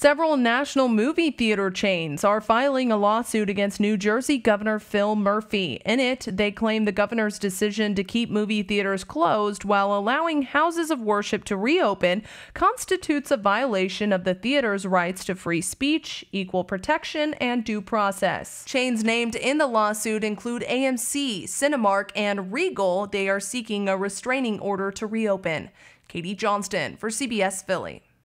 Several national movie theater chains are filing a lawsuit against New Jersey Governor Phil Murphy. In it, they claim the governor's decision to keep movie theaters closed while allowing houses of worship to reopen constitutes a violation of the theater's rights to free speech, equal protection, and due process. Chains named in the lawsuit include AMC, Cinemark, and Regal. They are seeking a restraining order to reopen. Katie Johnston for CBS Philly.